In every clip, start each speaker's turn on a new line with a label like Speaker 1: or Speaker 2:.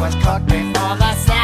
Speaker 1: was cooked before the sun.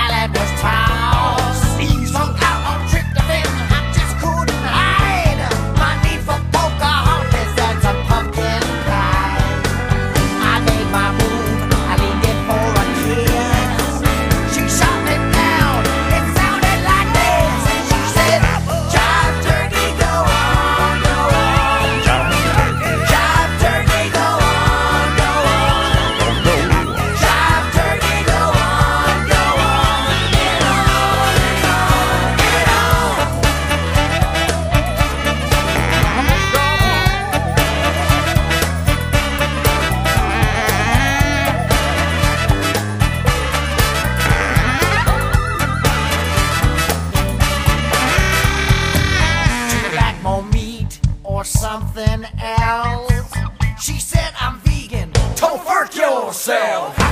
Speaker 1: something else. She said I'm vegan. Tofurk yourself.